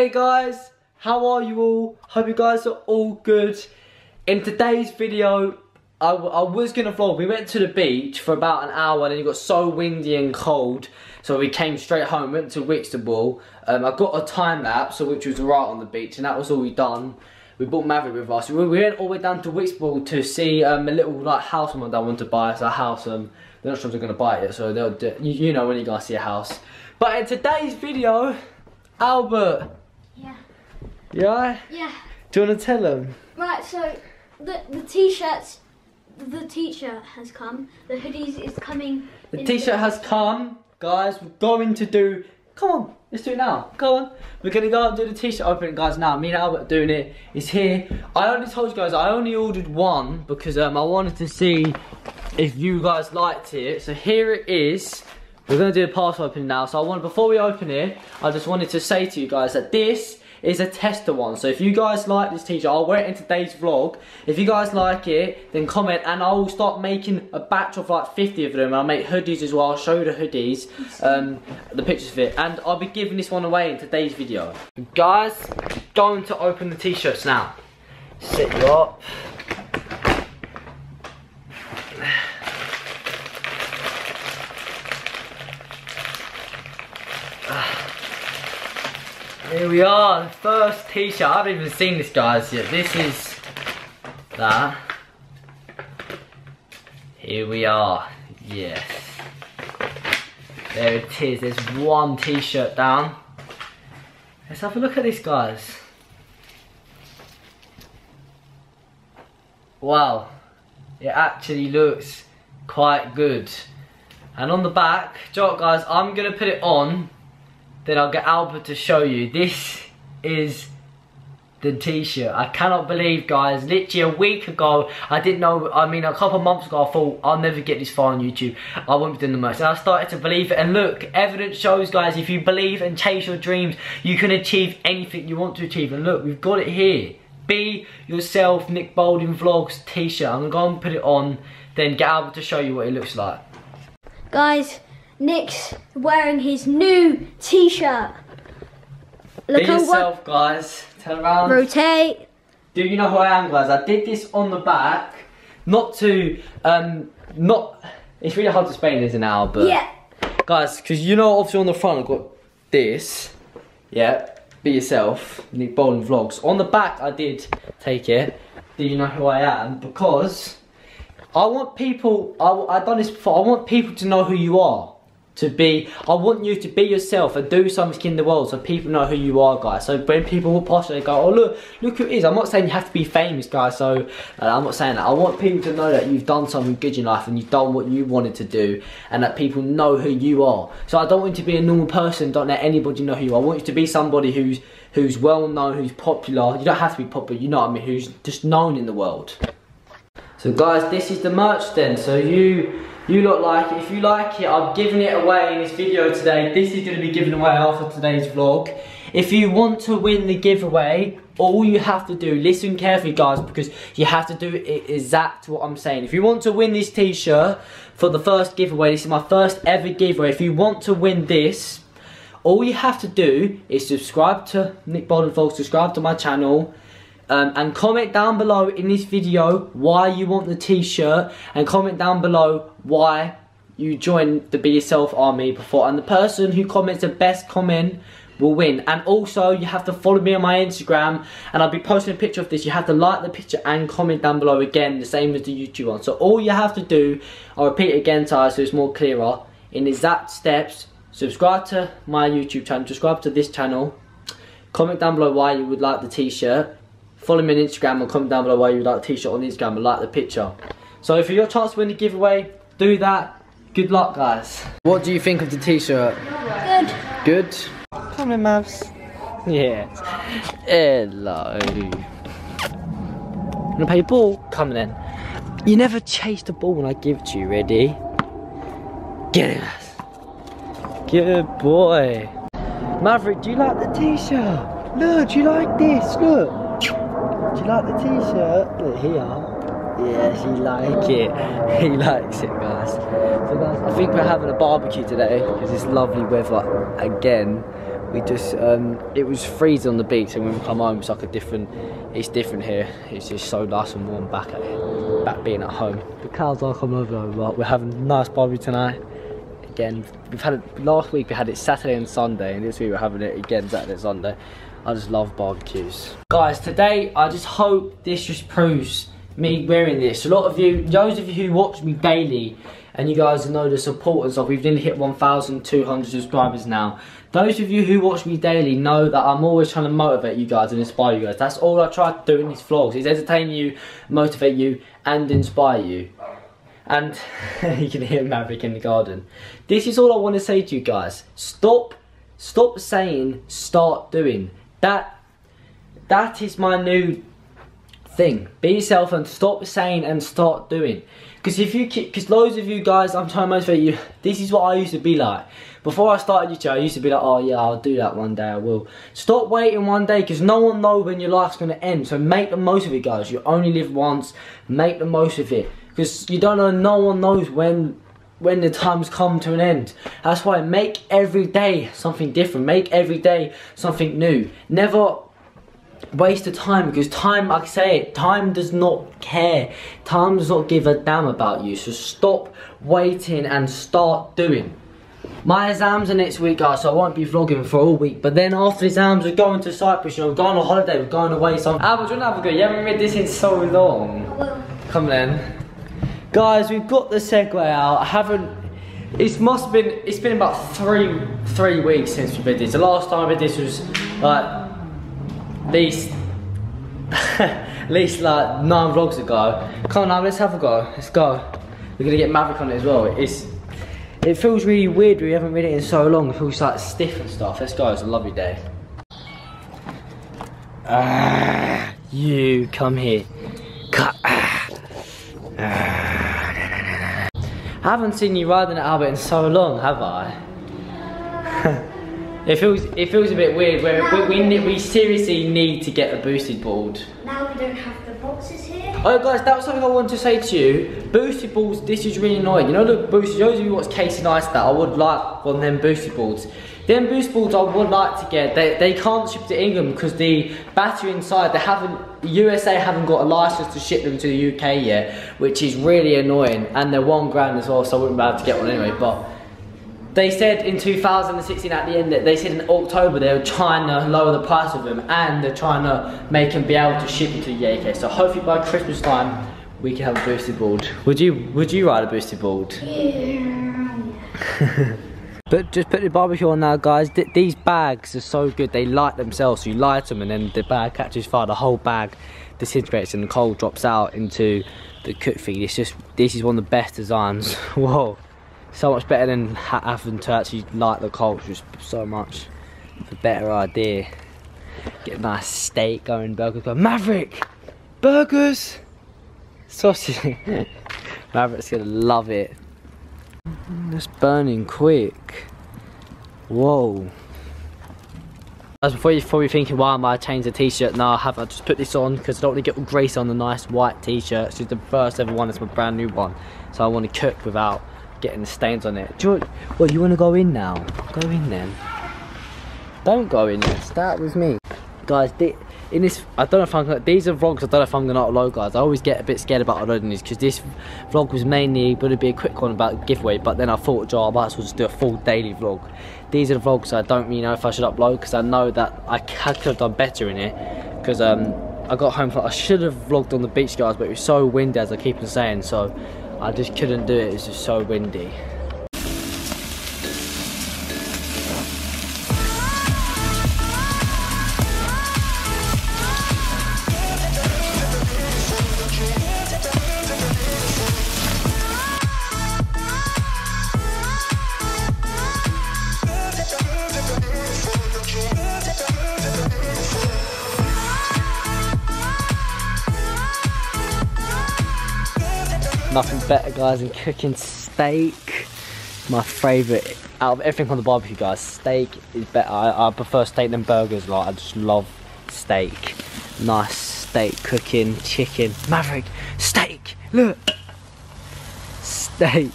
Hey guys, how are you all? Hope you guys are all good. In today's video, I, I was gonna vlog. We went to the beach for about an hour and then it got so windy and cold. So we came straight home, went to Whitstable. Um, I got a time lapse, which was right on the beach and that was all we done. We brought Maverick with us. We, we went all the way down to Whitstable to see um, a little like house my dad wanted to buy. It's a house, um, they're not sure if they're gonna buy it, so they'll do, you, you know when you're gonna see a house. But in today's video, Albert, Yeah. yeah? Yeah. Do you want to tell them? Right, so the the t-shirts the t-shirt has come. The hoodies is coming. The t-shirt has come, guys. We're going to do. Come on, let's do it now. Go on. We're gonna go and do the t-shirt opening, guys. Now, me and Albert are doing it. It's here. I only told you guys I only ordered one because um I wanted to see if you guys liked it. So here it is. We're gonna do a parcel opening now. So I want before we open it, I just wanted to say to you guys that this is a tester one. So if you guys like this t-shirt, I'll wear it in today's vlog. If you guys like it, then comment and I'll start making a batch of like 50 of them. I'll make hoodies as well. I'll show you the hoodies, um, the pictures of it. And I'll be giving this one away in today's video. Guys, going to open the t-shirts now. Sit you up. Here we are, the first t-shirt. I haven't even seen this guys yet. This is that. Here we are. Yes. There it is. There's one t-shirt down. Let's have a look at this guys. Wow. It actually looks quite good. And on the back, do guys, I'm gonna put it on then I'll get Albert to show you. This is the t-shirt. I cannot believe, guys, literally a week ago, I didn't know, I mean, a couple months ago, I thought, I'll never get this far on YouTube. I won't be doing the most. And I started to believe it. And look, evidence shows, guys, if you believe and chase your dreams, you can achieve anything you want to achieve. And look, we've got it here. Be yourself, Nick Boulding Vlogs t-shirt. I'm going to go and put it on, then get Albert to show you what it looks like. Guys, Nick's wearing his new t-shirt. Be Look at yourself, guys. Turn around. Rotate. Do you know who I am, guys? I did this on the back, not to, um, not. It's really hard to explain this now, but Yeah. guys, because you know, obviously on the front I've got this. Yeah, be yourself, Nick Boulding Vlogs. On the back, I did take it. Do you know who I am? Because I want people. I I've done this before. I want people to know who you are. To be, I want you to be yourself and do something in the world so people know who you are, guys. So when people past you, they go, "Oh look, look who it is." I'm not saying you have to be famous, guys. So uh, I'm not saying that. I want people to know that you've done something good in life and you've done what you wanted to do, and that people know who you are. So I don't want you to be a normal person. Don't let anybody know who you are. I want you to be somebody who's who's well known, who's popular. You don't have to be popular. You know what I mean? Who's just known in the world. So guys, this is the merch then. So you you look like it. If you like it, I'm giving it away in this video today. This is going to be given away after today's vlog. If you want to win the giveaway, all you have to do, listen carefully guys, because you have to do it exact what I'm saying. If you want to win this t-shirt for the first giveaway, this is my first ever giveaway. If you want to win this, all you have to do is subscribe to Nick Boulding Vlogs, subscribe to my channel, um, and comment down below in this video why you want the t-shirt and comment down below why you joined the Be Yourself Army before. And the person who comments the best comment will win. And also you have to follow me on my Instagram and I'll be posting a picture of this. You have to like the picture and comment down below again the same as the YouTube one. So all you have to do I'll repeat it again Ty so it's more clearer in exact steps subscribe to my YouTube channel subscribe to this channel comment down below why you would like the t-shirt follow me on Instagram and comment down below why you would like the t-shirt on Instagram and like the picture. So for your chance to win the giveaway, do that. Good luck guys. What do you think of the t-shirt? Good. Good? Come in Mavs. Yes. Hello. Wanna play ball? Come then. You never chase the ball when I give it to you, ready? Get it. Good boy. Maverick, do you like the t-shirt? Look, do you like this? Look. You like the t-shirt? Look here. Yes, he like it. He likes it, guys. So guys, I think we're having a barbecue today because it's lovely weather again. we just um, it was freezing on the beach and when we come home it's like a different it's different here it's just so nice and warm back at back being at home the cows are coming over but we're having a nice barbecue tonight again we've had it last week we had it saturday and sunday and this week we're having it again saturday and sunday i just love barbecues guys today i just hope this just proves me wearing this a lot of you those of you who watch me daily and you guys know the supporters of we've nearly hit 1200 subscribers now those of you who watch me daily know that I'm always trying to motivate you guys and inspire you guys. That's all I try to do in these vlogs, is entertain you, motivate you, and inspire you. And you can hear Maverick in the garden. This is all I want to say to you guys. Stop, stop saying, start doing. That, that is my new thing. Be yourself and stop saying and start doing. Because if you keep, because loads of you guys, I'm trying to motivate you. This is what I used to be like. Before I started YouTube, I used to be like, oh yeah, I'll do that one day, I will. Stop waiting one day, because no one knows when your life's going to end. So make the most of it, guys. You only live once. Make the most of it. Because you don't know, no one knows when when the times come to an end. That's why make every day something different. Make every day something new. Never waste of time because time, like I say it, time does not care. Time does not give a damn about you. So stop waiting and start doing. My exams are next week, guys, so I won't be vlogging for all week. But then after the exams, we're going to Cyprus, you know, we're going on holiday, we're going away. So, Albert, do you want to have a go? You haven't read this in so long. Come then. Guys, we've got the Segway out. I haven't it must have been it's been about three three weeks since we did this. The last time I did this was like least at least like nine vlogs ago. Come on now, let's have a go. Let's go. We're gonna get Maverick on it as well. It's it feels really weird. We haven't read it in so long. It feels like stiff and stuff. Let's go. It's a lovely day. Ah, you come here. Ah. Ah. I haven't seen you riding at Albert in so long, have I? It feels it feels a bit weird. Where we, we, we seriously need to get a boosted board. Now we don't have. Oh guys, that was something I wanted to say to you. Boosted boards, this is really annoying. You know the boosted, those of you watch Casey Neistat, I would like one of them boosted boards. Them boost balls I would like to get, they, they can't ship to England because the battery inside, they haven't, USA haven't got a license to ship them to the UK yet, which is really annoying. And they're one grand as well, so I wouldn't be able to get one anyway. But they said in 2016 at the end that they said in October they were trying to lower the price of them and they're trying to make them be able to ship it to the UK. So hopefully by Christmas time we can have a boosted board. Would you would you ride a boosted board? Yeah. but just put the barbecue on now guys. Th these bags are so good. They light themselves. So you light them and then the bag catches fire. The whole bag disintegrates and the coal drops out into the cook feed. It's just this is one of the best designs. Whoa so much better than having to actually light the coals just so much a better idea. Get a nice steak going burgers going. Maverick! Burgers! Sausage. Maverick's gonna love it. It's burning quick. Whoa. As before you're probably thinking why am I changing the t-shirt? No I haven't I just put this on because I don't want to get grease on the nice white t-shirt it's the first ever one it's my brand new one. So I want to cook without getting the stains on it. Do you, well, you want to go in now? Go in then. Don't go in there. Start with me. Guys, in this, I don't know if I'm gonna, these are vlogs I don't know if I'm gonna upload guys. I always get a bit scared about uploading these because this vlog was mainly to be a quick one about giveaway but then I thought, Joe, I might as well just do a full daily vlog. These are the vlogs I don't really know if I should upload because I know that I could have done better in it because um, I got home, I should have vlogged on the beach guys but it was so windy as I keep on saying so I just couldn't do it, it's just so windy. Nothing better guys than cooking steak. My favourite, out of everything on the barbecue guys, steak is better. I, I prefer steak than burgers, like I just love steak. Nice steak cooking, chicken. Maverick, steak, look. Steak.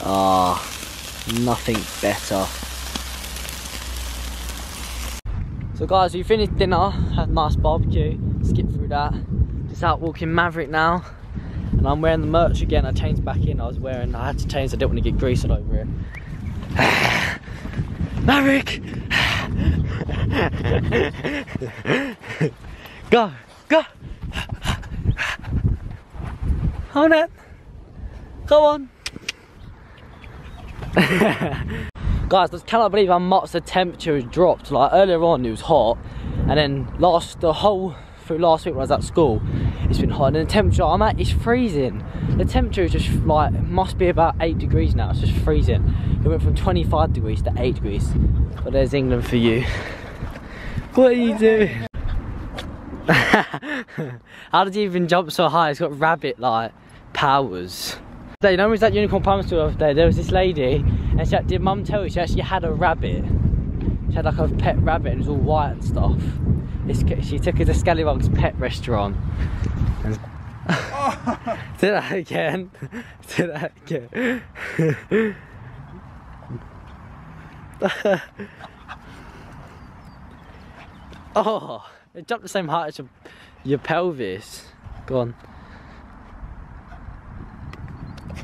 Ah, oh, nothing better. So guys, we finished dinner, had a nice barbecue, skip through that. Just out walking Maverick now. And I'm wearing the merch again, I changed back in, I was wearing, I had to change, I didn't want to get grease all over it. Maverick! go, go! Hold it! Go on! Guys, I cannot believe how much the temperature has dropped. Like earlier on it was hot and then last the whole through last week when I was at school it's been hot and the temperature I'm at is freezing. The temperature is just like must be about 8 degrees now, it's just freezing. It went from 25 degrees to 8 degrees. But there's England for you. What are you doing? How did you even jump so high? It's got rabbit like powers. So, you know, was that unicorn primary school the other day? There was this lady, and she did mum tell you she actually had a rabbit? She had like a pet rabbit, and it was all white and stuff. She took it to Scallywag's pet restaurant. And Do that again. Do that again. oh, it jumped the same height as your, your pelvis. Go on.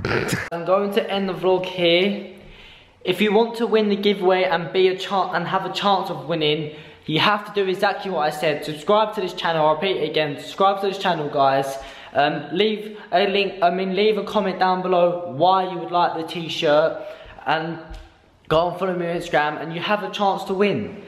I'm going to end the vlog here. If you want to win the giveaway and be a chance and have a chance of winning, you have to do exactly what I said. Subscribe to this channel. I'll repeat it again. Subscribe to this channel, guys. Um, leave a link. I mean, leave a comment down below why you would like the t-shirt, and go and follow me on Instagram, and you have a chance to win.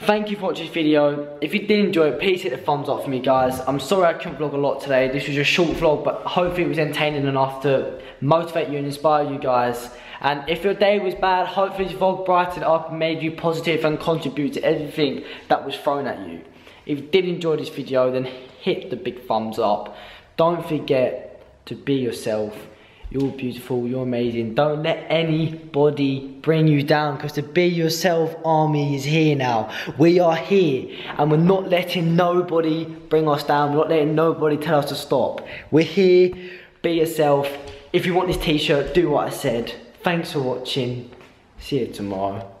Thank you for watching this video. If you did enjoy it, please hit the thumbs up for me, guys. I'm sorry I couldn't vlog a lot today. This was a short vlog, but hopefully it was entertaining enough to motivate you and inspire you guys. And if your day was bad, hopefully this vlog brightened up made you positive and contribute to everything that was thrown at you. If you did enjoy this video, then hit the big thumbs up. Don't forget to be yourself you're beautiful, you're amazing. Don't let anybody bring you down because the Be Yourself army is here now. We are here and we're not letting nobody bring us down. We're not letting nobody tell us to stop. We're here, be yourself. If you want this t-shirt, do what I said. Thanks for watching. See you tomorrow.